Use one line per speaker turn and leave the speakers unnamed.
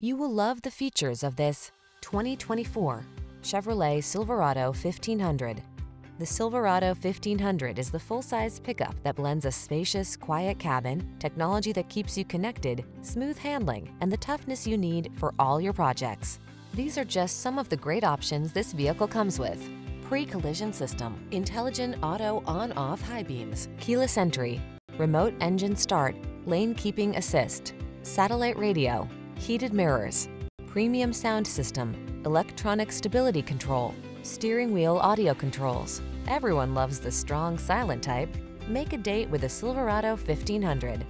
You will love the features of this 2024 Chevrolet Silverado 1500. The Silverado 1500 is the full-size pickup that blends a spacious, quiet cabin, technology that keeps you connected, smooth handling, and the toughness you need for all your projects. These are just some of the great options this vehicle comes with. Pre-collision system, intelligent auto on-off high beams, keyless entry, remote engine start, lane keeping assist, satellite radio, heated mirrors, premium sound system, electronic stability control, steering wheel audio controls. Everyone loves the strong silent type. Make a date with a Silverado 1500.